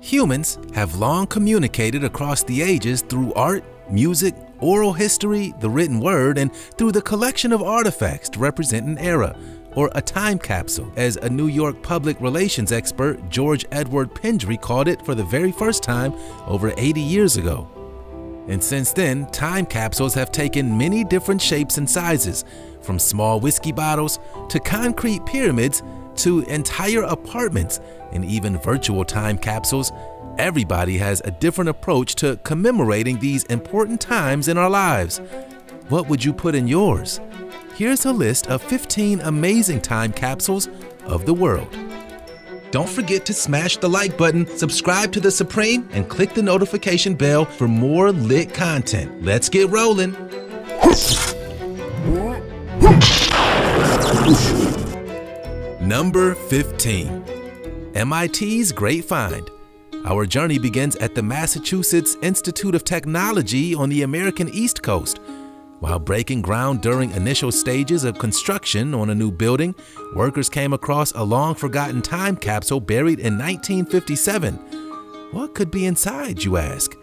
Humans have long communicated across the ages through art, music, oral history, the written word, and through the collection of artifacts to represent an era, or a time capsule, as a New York public relations expert, George Edward Pendray, called it for the very first time over 80 years ago. And since then, time capsules have taken many different shapes and sizes, from small whiskey bottles to concrete pyramids to entire apartments and even virtual time capsules. Everybody has a different approach to commemorating these important times in our lives. What would you put in yours? Here's a list of 15 amazing time capsules of the world. Don't forget to smash the like button, subscribe to The Supreme, and click the notification bell for more lit content. Let's get rolling. Number 15 MIT's Great Find. Our journey begins at the Massachusetts Institute of Technology on the American East Coast. While breaking ground during initial stages of construction on a new building, workers came across a long forgotten time capsule buried in 1957. What could be inside, you ask?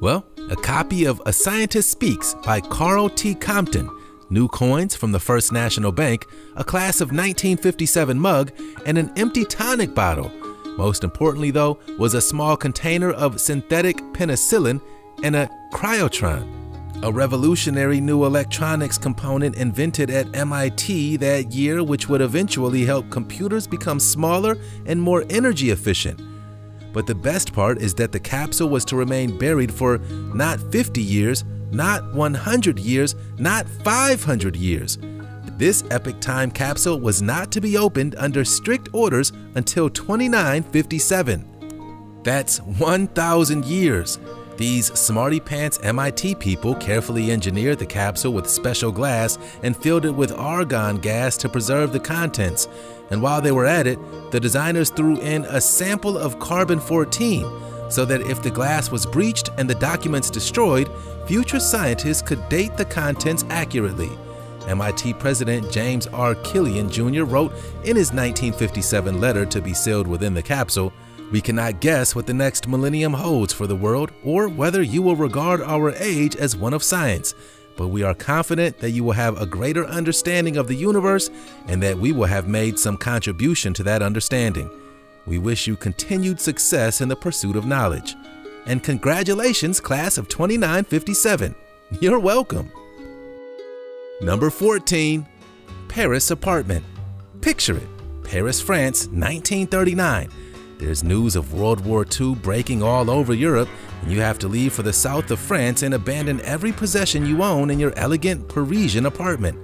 Well, a copy of A Scientist Speaks by Karl T. Compton, new coins from the First National Bank, a class of 1957 mug, and an empty tonic bottle. Most importantly, though, was a small container of synthetic penicillin and a cryotron a revolutionary new electronics component invented at MIT that year, which would eventually help computers become smaller and more energy efficient. But the best part is that the capsule was to remain buried for not 50 years, not 100 years, not 500 years. This epic time capsule was not to be opened under strict orders until 2957. That's 1,000 years. These smarty pants MIT people carefully engineered the capsule with special glass and filled it with argon gas to preserve the contents. And while they were at it, the designers threw in a sample of carbon 14 so that if the glass was breached and the documents destroyed, future scientists could date the contents accurately. MIT President James R. Killian Jr. wrote in his 1957 letter to be sealed within the capsule, we cannot guess what the next millennium holds for the world or whether you will regard our age as one of science, but we are confident that you will have a greater understanding of the universe and that we will have made some contribution to that understanding. We wish you continued success in the pursuit of knowledge. And congratulations, class of 2957. You're welcome. Number 14, Paris Apartment. Picture it, Paris, France, 1939. There's news of World War II breaking all over Europe, and you have to leave for the south of France and abandon every possession you own in your elegant Parisian apartment.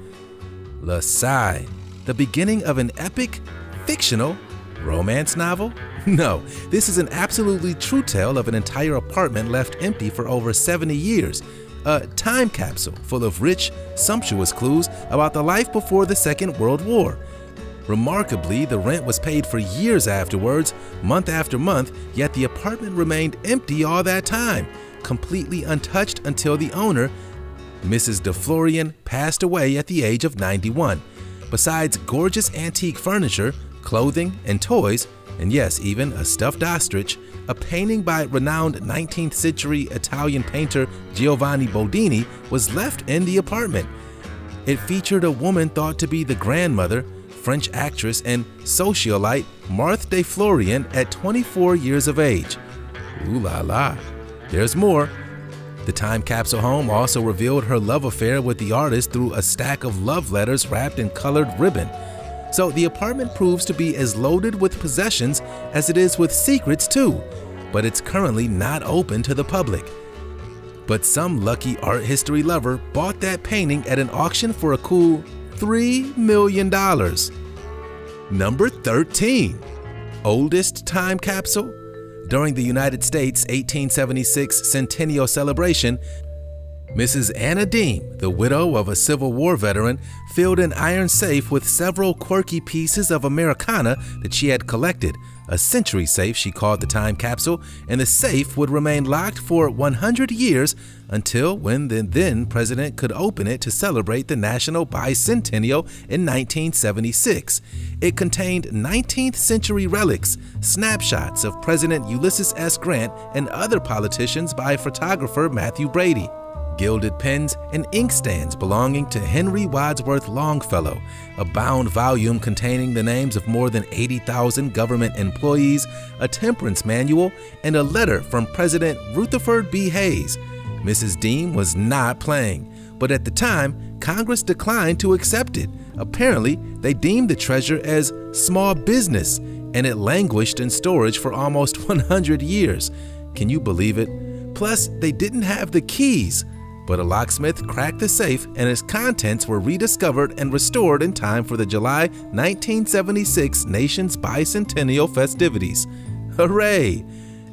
La Salle, the beginning of an epic, fictional romance novel? No, this is an absolutely true tale of an entire apartment left empty for over 70 years. A time capsule full of rich, sumptuous clues about the life before the Second World War. Remarkably, the rent was paid for years afterwards, month after month, yet the apartment remained empty all that time, completely untouched until the owner, Mrs. de Florian, passed away at the age of 91. Besides gorgeous antique furniture, clothing, and toys, and yes, even a stuffed ostrich, a painting by renowned 19th century Italian painter Giovanni Boldini was left in the apartment. It featured a woman thought to be the grandmother French actress and socialite Marthe de Florian at 24 years of age. Ooh la la. There's more. The time capsule home also revealed her love affair with the artist through a stack of love letters wrapped in colored ribbon. So the apartment proves to be as loaded with possessions as it is with secrets too, but it's currently not open to the public. But some lucky art history lover bought that painting at an auction for a cool $3 million. Number 13. Oldest time capsule? During the United States 1876 centennial celebration, Mrs. Anna Deem, the widow of a Civil War veteran, filled an iron safe with several quirky pieces of Americana that she had collected, a century safe she called the time capsule, and the safe would remain locked for 100 years until when the then president could open it to celebrate the national bicentennial in 1976. It contained 19th century relics, snapshots of President Ulysses S. Grant and other politicians by photographer Mathew Brady gilded pens, and inkstands belonging to Henry Wadsworth Longfellow, a bound volume containing the names of more than 80,000 government employees, a temperance manual, and a letter from President Rutherford B. Hayes. Mrs. Dean was not playing, but at the time, Congress declined to accept it. Apparently, they deemed the treasure as small business, and it languished in storage for almost 100 years. Can you believe it? Plus, they didn't have the keys but a locksmith cracked the safe and its contents were rediscovered and restored in time for the July 1976 nation's bicentennial festivities. Hooray!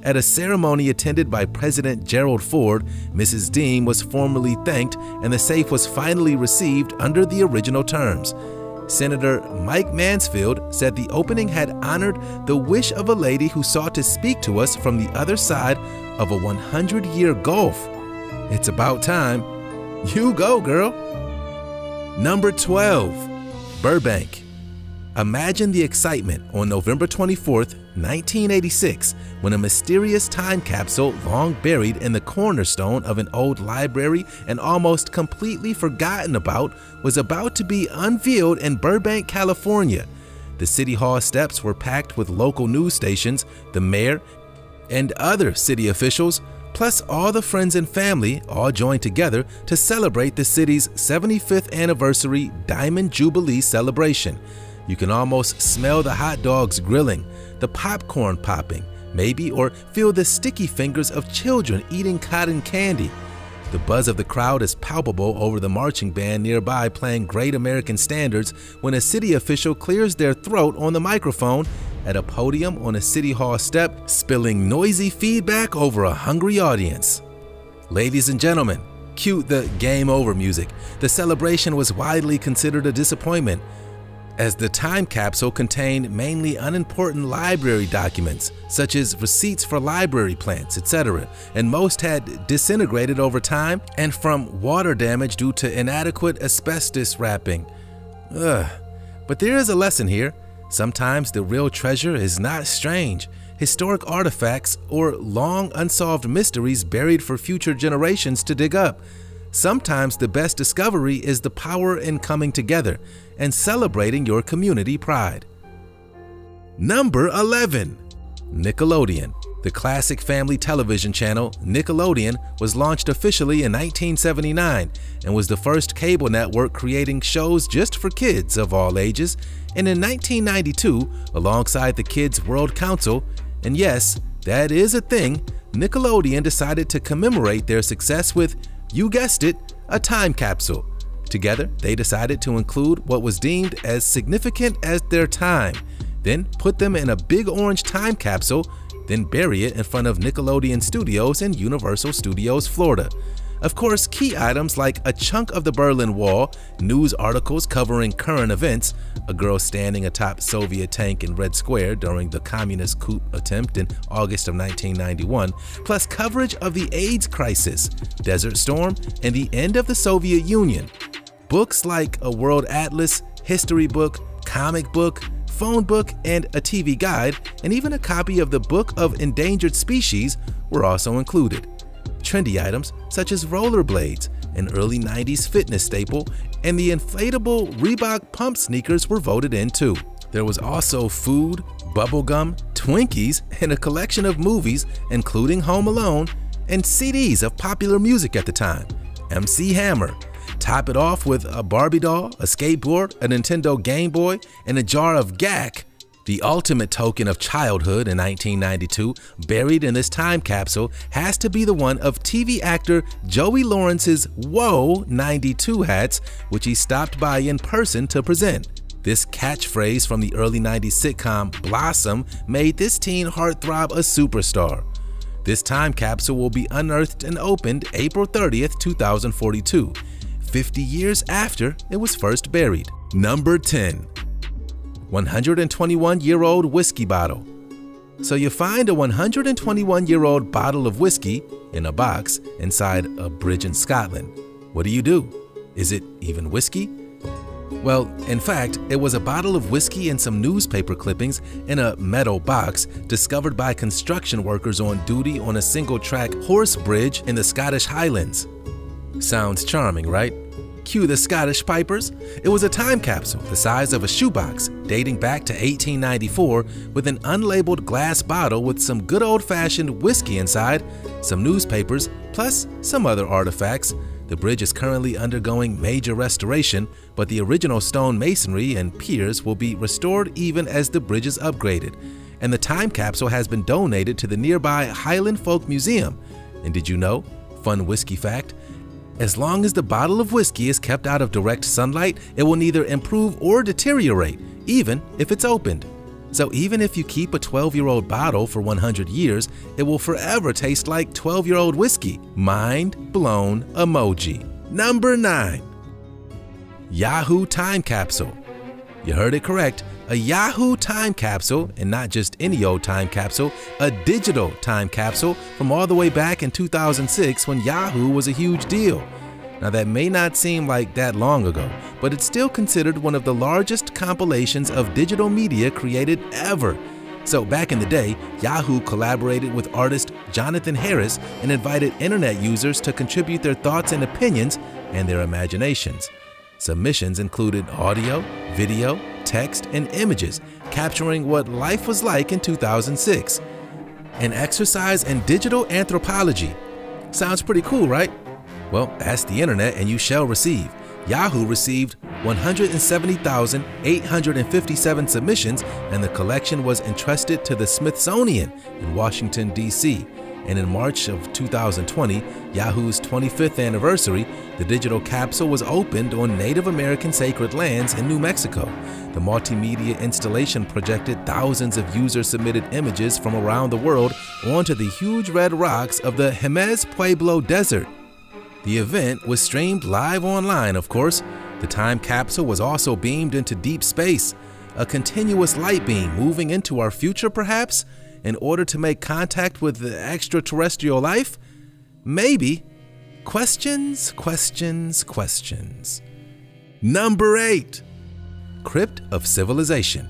At a ceremony attended by President Gerald Ford, Mrs. Dean was formally thanked and the safe was finally received under the original terms. Senator Mike Mansfield said the opening had honored the wish of a lady who sought to speak to us from the other side of a 100 year gulf. It's about time. You go, girl. Number 12, Burbank. Imagine the excitement on November 24, 1986, when a mysterious time capsule long buried in the cornerstone of an old library and almost completely forgotten about was about to be unveiled in Burbank, California. The City Hall steps were packed with local news stations, the mayor, and other city officials plus all the friends and family all joined together to celebrate the city's 75th anniversary Diamond Jubilee celebration. You can almost smell the hot dogs grilling, the popcorn popping, maybe, or feel the sticky fingers of children eating cotton candy. The buzz of the crowd is palpable over the marching band nearby playing Great American Standards when a city official clears their throat on the microphone at a podium on a city hall step, spilling noisy feedback over a hungry audience. Ladies and gentlemen, cue the game over music. The celebration was widely considered a disappointment as the time capsule contained mainly unimportant library documents, such as receipts for library plants, etc., and most had disintegrated over time and from water damage due to inadequate asbestos wrapping. Ugh. But there is a lesson here. Sometimes the real treasure is not strange, historic artifacts, or long unsolved mysteries buried for future generations to dig up. Sometimes the best discovery is the power in coming together and celebrating your community pride. Number 11. Nickelodeon. The classic family television channel, Nickelodeon, was launched officially in 1979 and was the first cable network creating shows just for kids of all ages. And in 1992, alongside the Kids World Council, and yes, that is a thing, Nickelodeon decided to commemorate their success with you guessed it, a time capsule. Together, they decided to include what was deemed as significant as their time, then put them in a big orange time capsule, then bury it in front of Nickelodeon Studios in Universal Studios, Florida. Of course, key items like a chunk of the Berlin Wall, news articles covering current events, a girl standing atop Soviet tank in Red Square during the communist coup attempt in August of 1991, plus coverage of the AIDS crisis, Desert Storm, and the end of the Soviet Union. Books like a World Atlas, history book, comic book, phone book, and a TV guide, and even a copy of the Book of Endangered Species were also included trendy items such as rollerblades, an early 90s fitness staple, and the inflatable Reebok pump sneakers were voted in too. There was also food, bubblegum, Twinkies, and a collection of movies, including Home Alone, and CDs of popular music at the time, MC Hammer. Top it off with a Barbie doll, a skateboard, a Nintendo Game Boy, and a jar of Gak the ultimate token of childhood in 1992, buried in this time capsule, has to be the one of TV actor Joey Lawrence's Whoa 92 hats, which he stopped by in person to present. This catchphrase from the early 90s sitcom Blossom made this teen heartthrob a superstar. This time capsule will be unearthed and opened April 30th, 2042, 50 years after it was first buried. Number 10. 121 year old whiskey bottle. So you find a 121 year old bottle of whiskey in a box inside a bridge in Scotland. What do you do? Is it even whiskey? Well, in fact, it was a bottle of whiskey and some newspaper clippings in a metal box discovered by construction workers on duty on a single track horse bridge in the Scottish Highlands. Sounds charming, right? Cue the Scottish Pipers. It was a time capsule the size of a shoebox, dating back to 1894, with an unlabeled glass bottle with some good old fashioned whiskey inside, some newspapers, plus some other artifacts. The bridge is currently undergoing major restoration, but the original stone masonry and piers will be restored even as the bridge is upgraded. And the time capsule has been donated to the nearby Highland Folk Museum. And did you know? Fun whiskey fact as long as the bottle of whiskey is kept out of direct sunlight, it will neither improve or deteriorate, even if it's opened. So even if you keep a 12-year-old bottle for 100 years, it will forever taste like 12-year-old whiskey. Mind blown emoji. Number 9. Yahoo Time Capsule. You heard it correct. A Yahoo time capsule, and not just any old time capsule, a digital time capsule from all the way back in 2006 when Yahoo was a huge deal. Now that may not seem like that long ago, but it's still considered one of the largest compilations of digital media created ever. So back in the day, Yahoo collaborated with artist Jonathan Harris and invited internet users to contribute their thoughts and opinions and their imaginations. Submissions included audio, video, text, and images capturing what life was like in 2006. An exercise in digital anthropology. Sounds pretty cool, right? Well, ask the internet and you shall receive. Yahoo received 170,857 submissions and the collection was entrusted to the Smithsonian in Washington, D.C and in March of 2020, Yahoo's 25th anniversary, the digital capsule was opened on Native American sacred lands in New Mexico. The multimedia installation projected thousands of user-submitted images from around the world onto the huge red rocks of the Jemez Pueblo Desert. The event was streamed live online, of course. The time capsule was also beamed into deep space, a continuous light beam moving into our future perhaps? In order to make contact with extraterrestrial life? Maybe. Questions, questions, questions. Number 8. Crypt of Civilization.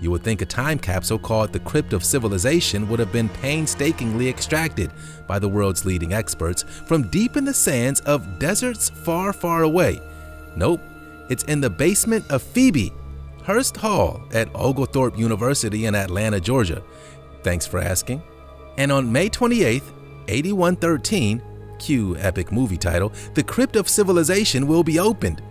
You would think a time capsule called the Crypt of Civilization would have been painstakingly extracted by the world's leading experts from deep in the sands of deserts far, far away. Nope, it's in the basement of Phoebe, Hearst Hall at Oglethorpe University in Atlanta, Georgia. Thanks for asking. And on May 28, 8113, cue epic movie title, The Crypt of Civilization will be opened.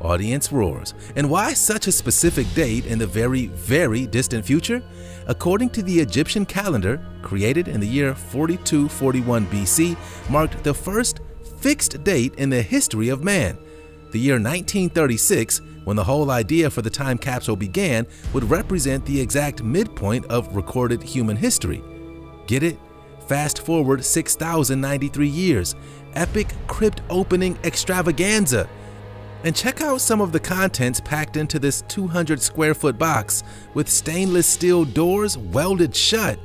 Audience roars. And why such a specific date in the very, very distant future? According to the Egyptian calendar, created in the year 4241 BC, marked the first fixed date in the history of man. The year 1936 when the whole idea for the time capsule began, would represent the exact midpoint of recorded human history. Get it? Fast forward 6,093 years. Epic crypt opening extravaganza. And check out some of the contents packed into this 200 square foot box with stainless steel doors welded shut.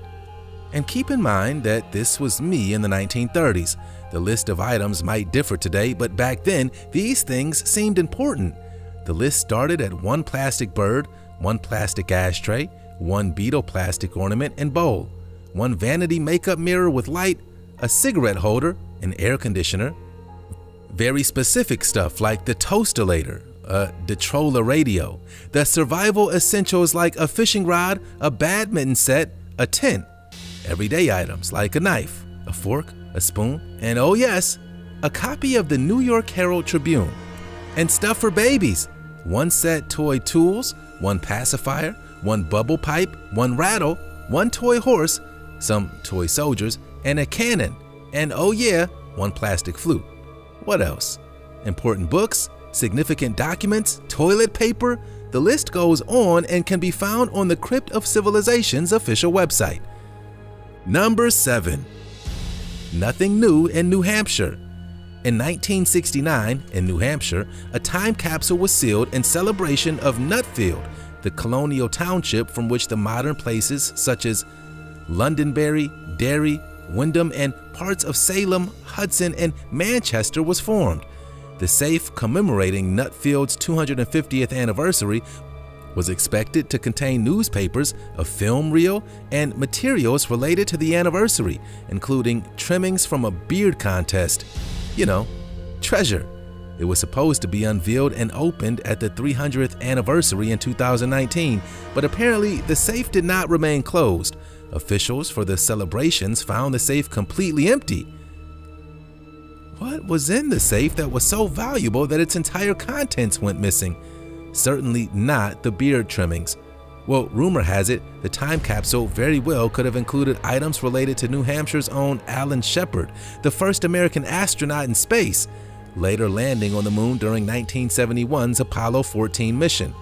And keep in mind that this was me in the 1930s. The list of items might differ today, but back then, these things seemed important. The list started at one plastic bird, one plastic ashtray, one beetle plastic ornament and bowl, one vanity makeup mirror with light, a cigarette holder, an air conditioner, very specific stuff like the Toastolator, a Detrola radio, the survival essentials like a fishing rod, a badminton set, a tent, everyday items like a knife, a fork, a spoon, and oh yes, a copy of the New York Herald Tribune, and stuff for babies one set toy tools, one pacifier, one bubble pipe, one rattle, one toy horse, some toy soldiers, and a cannon, and oh yeah, one plastic flute. What else? Important books, significant documents, toilet paper, the list goes on and can be found on the Crypt of Civilization's official website. Number 7. Nothing new in New Hampshire. In 1969, in New Hampshire, a time capsule was sealed in celebration of Nutfield, the colonial township from which the modern places such as Londonderry, Derry, Windham, and parts of Salem, Hudson, and Manchester was formed. The safe commemorating Nutfield's 250th anniversary was expected to contain newspapers, a film reel, and materials related to the anniversary, including trimmings from a beard contest. You know, treasure. It was supposed to be unveiled and opened at the 300th anniversary in 2019, but apparently the safe did not remain closed. Officials for the celebrations found the safe completely empty. What was in the safe that was so valuable that its entire contents went missing? Certainly not the beard trimmings. Well, rumor has it, the time capsule very well could have included items related to New Hampshire's own Alan Shepard, the first American astronaut in space, later landing on the moon during 1971's Apollo 14 mission.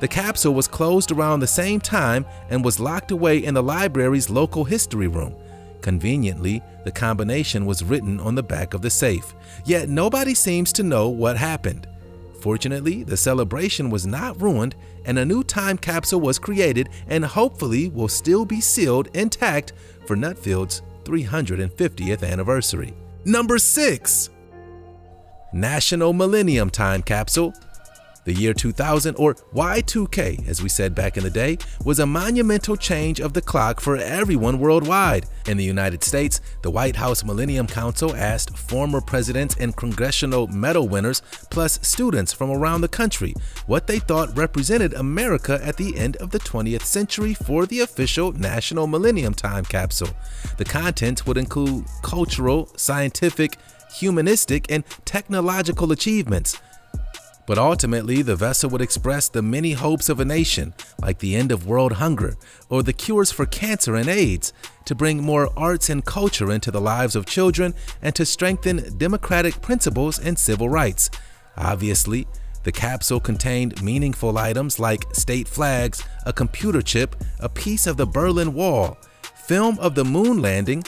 The capsule was closed around the same time and was locked away in the library's local history room. Conveniently, the combination was written on the back of the safe, yet nobody seems to know what happened. Fortunately, the celebration was not ruined and a new time capsule was created and hopefully will still be sealed intact for Nutfield's 350th anniversary. Number 6. National Millennium Time Capsule the year 2000, or Y2K as we said back in the day, was a monumental change of the clock for everyone worldwide. In the United States, the White House Millennium Council asked former presidents and congressional medal winners, plus students from around the country, what they thought represented America at the end of the 20th century for the official National Millennium Time Capsule. The contents would include cultural, scientific, humanistic, and technological achievements. But ultimately, the vessel would express the many hopes of a nation, like the end of world hunger or the cures for cancer and AIDS, to bring more arts and culture into the lives of children and to strengthen democratic principles and civil rights. Obviously, the capsule contained meaningful items like state flags, a computer chip, a piece of the Berlin Wall, film of the moon landing,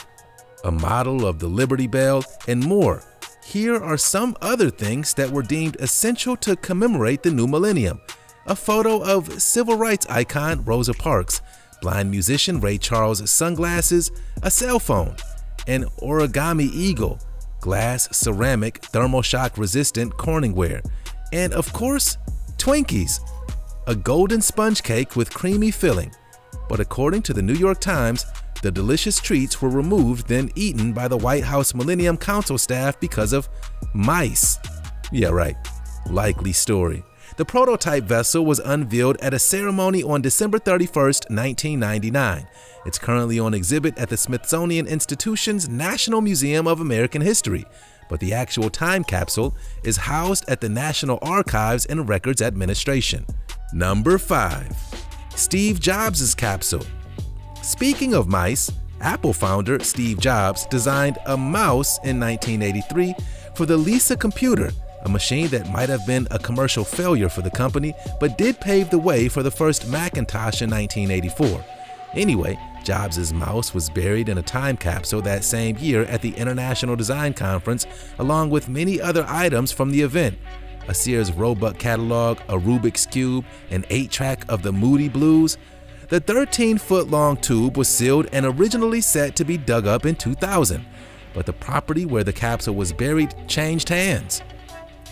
a model of the Liberty Bell, and more here are some other things that were deemed essential to commemorate the new millennium. A photo of civil rights icon Rosa Parks, blind musician Ray Charles' sunglasses, a cell phone, an origami eagle, glass, ceramic, thermal shock resistant Corningware, and of course, Twinkies, a golden sponge cake with creamy filling. But according to the New York Times, the delicious treats were removed then eaten by the White House Millennium Council staff because of mice. Yeah, right. Likely story. The prototype vessel was unveiled at a ceremony on December 31, 1999. It's currently on exhibit at the Smithsonian Institution's National Museum of American History, but the actual time capsule is housed at the National Archives and Records Administration. Number 5. Steve Jobs' capsule Speaking of mice, Apple founder Steve Jobs designed a mouse in 1983 for the Lisa computer, a machine that might have been a commercial failure for the company, but did pave the way for the first Macintosh in 1984. Anyway, Jobs' mouse was buried in a time capsule that same year at the International Design Conference, along with many other items from the event. A Sears Roebuck catalog, a Rubik's Cube, an 8-track of the Moody Blues, the 13 foot long tube was sealed and originally set to be dug up in 2000, but the property where the capsule was buried changed hands.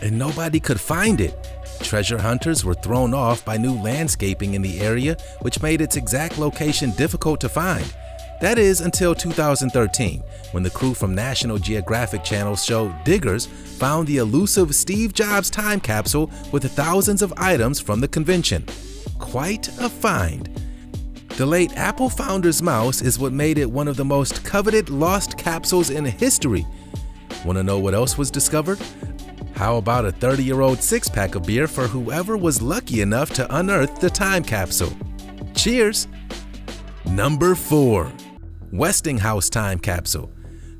And nobody could find it. Treasure hunters were thrown off by new landscaping in the area, which made its exact location difficult to find. That is until 2013, when the crew from National Geographic Channel's show Diggers found the elusive Steve Jobs time capsule with thousands of items from the convention. Quite a find. The late Apple founder's mouse is what made it one of the most coveted lost capsules in history. Want to know what else was discovered? How about a 30 year old six pack of beer for whoever was lucky enough to unearth the time capsule? Cheers! Number 4 Westinghouse Time Capsule.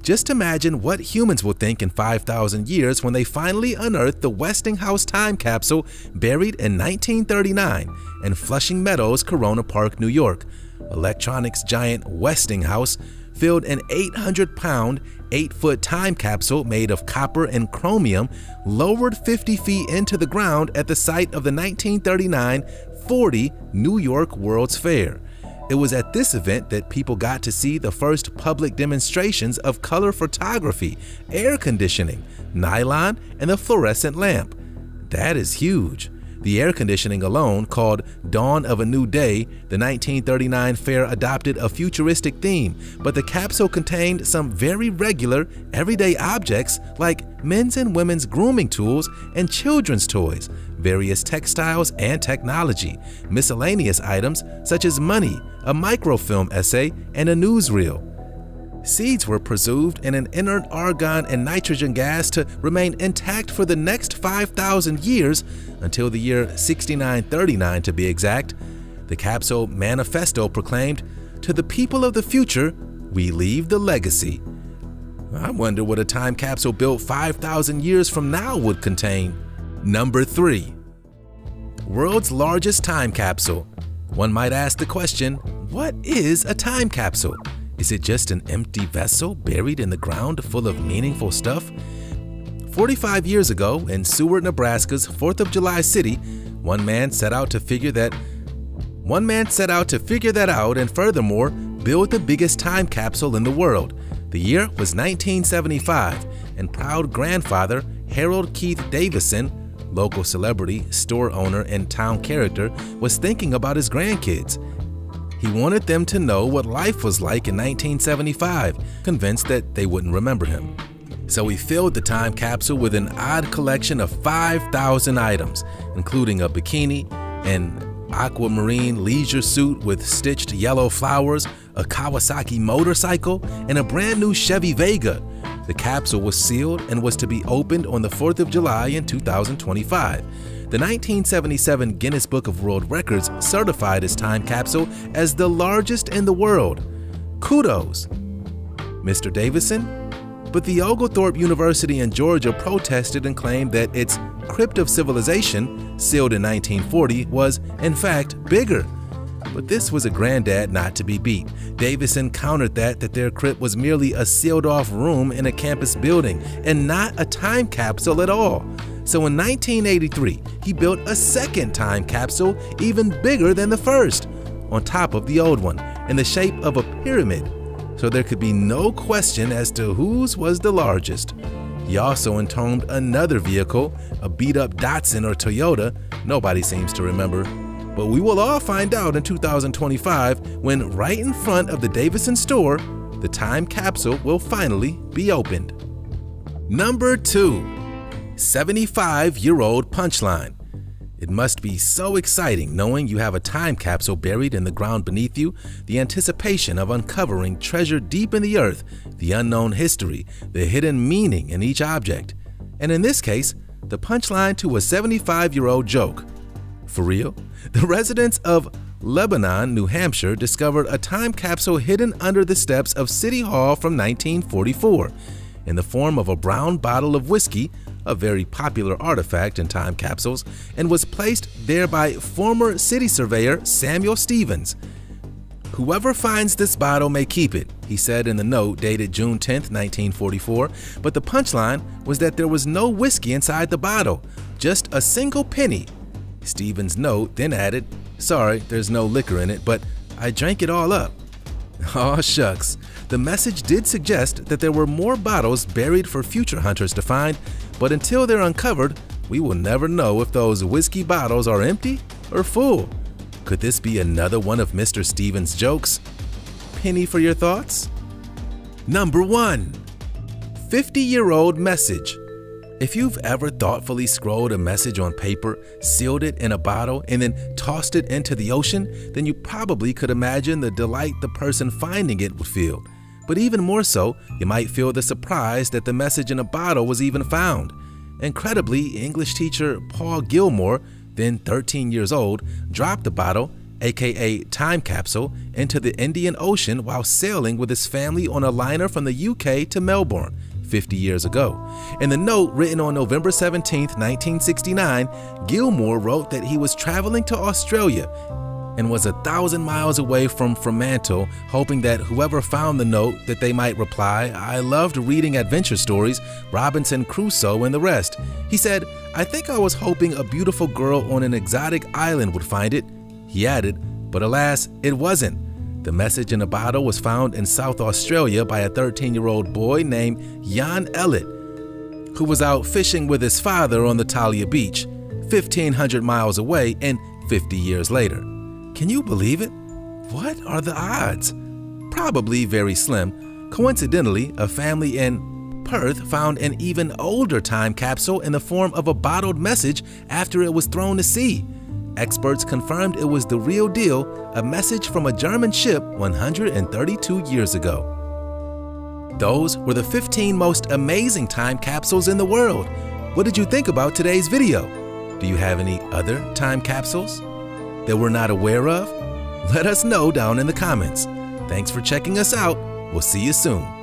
Just imagine what humans will think in 5,000 years when they finally unearth the Westinghouse time capsule buried in 1939 in Flushing Meadows, Corona Park, New York. Electronics giant Westinghouse filled an 800 pound, 8 foot time capsule made of copper and chromium lowered 50 feet into the ground at the site of the 1939 40 New York World's Fair. It was at this event that people got to see the first public demonstrations of color photography, air conditioning, nylon, and the fluorescent lamp. That is huge. The air conditioning alone, called Dawn of a New Day, the 1939 fair adopted a futuristic theme, but the capsule contained some very regular, everyday objects like men's and women's grooming tools and children's toys, various textiles and technology, miscellaneous items such as money, a microfilm essay, and a newsreel. Seeds were preserved in an inert argon and nitrogen gas to remain intact for the next 5,000 years until the year 6939 to be exact. The capsule manifesto proclaimed, To the people of the future, we leave the legacy. I wonder what a time capsule built 5,000 years from now would contain. Number 3. World's largest time capsule. One might ask the question, what is a time capsule? Is it just an empty vessel buried in the ground full of meaningful stuff? 45 years ago, in Seward, Nebraska's 4th of July city, one man set out to figure that one man set out to figure that out and furthermore, build the biggest time capsule in the world. The year was 1975, and proud grandfather Harold Keith Davisson, local celebrity, store owner, and town character, was thinking about his grandkids. He wanted them to know what life was like in 1975, convinced that they wouldn't remember him. So he filled the time capsule with an odd collection of 5,000 items, including a bikini, an aquamarine leisure suit with stitched yellow flowers, a Kawasaki motorcycle, and a brand new Chevy Vega. The capsule was sealed and was to be opened on the 4th of July in 2025. The 1977 Guinness Book of World Records certified his time capsule as the largest in the world. Kudos! Mr. Davisson, but the Oglethorpe University in Georgia protested and claimed that its Crypt of Civilization, sealed in 1940, was, in fact, bigger. But this was a granddad not to be beat. Davisson countered that that their crypt was merely a sealed-off room in a campus building and not a time capsule at all. So in 1983, he built a second time capsule even bigger than the first, on top of the old one, in the shape of a pyramid so there could be no question as to whose was the largest. He also entombed another vehicle, a beat up Datsun or Toyota, nobody seems to remember. But we will all find out in 2025 when, right in front of the Davisson store, the time capsule will finally be opened. Number 2 75 year old punchline. It must be so exciting knowing you have a time capsule buried in the ground beneath you, the anticipation of uncovering treasure deep in the earth, the unknown history, the hidden meaning in each object. And in this case, the punchline to a 75 year old joke. For real? The residents of Lebanon, New Hampshire discovered a time capsule hidden under the steps of City Hall from 1944 in the form of a brown bottle of whiskey a very popular artifact in time capsules, and was placed there by former city surveyor Samuel Stevens. Whoever finds this bottle may keep it, he said in the note dated June 10, 1944, but the punchline was that there was no whiskey inside the bottle, just a single penny. Stevens' note then added, Sorry, there's no liquor in it, but I drank it all up. Aw shucks. The message did suggest that there were more bottles buried for future hunters to find, but until they're uncovered, we will never know if those whiskey bottles are empty or full. Could this be another one of Mr. Stevens' jokes? Penny for your thoughts? Number 1. 50 year old message. If you've ever thoughtfully scrolled a message on paper, sealed it in a bottle, and then tossed it into the ocean, then you probably could imagine the delight the person finding it would feel. But even more so, you might feel the surprise that the message in a bottle was even found. Incredibly, English teacher Paul Gilmore, then 13 years old, dropped the bottle, aka time capsule, into the Indian Ocean while sailing with his family on a liner from the UK to Melbourne 50 years ago. In the note written on November 17, 1969, Gilmore wrote that he was traveling to Australia and was a thousand miles away from Fremantle, hoping that whoever found the note that they might reply, I loved reading adventure stories, Robinson Crusoe and the rest. He said, I think I was hoping a beautiful girl on an exotic island would find it. He added, but alas, it wasn't. The message in a bottle was found in South Australia by a 13 year old boy named Jan Ellett, who was out fishing with his father on the Talia Beach, 1,500 miles away and 50 years later. Can you believe it? What are the odds? Probably very slim. Coincidentally, a family in Perth found an even older time capsule in the form of a bottled message after it was thrown to sea. Experts confirmed it was the real deal, a message from a German ship 132 years ago. Those were the 15 most amazing time capsules in the world. What did you think about today's video? Do you have any other time capsules that we're not aware of? Let us know down in the comments. Thanks for checking us out. We'll see you soon.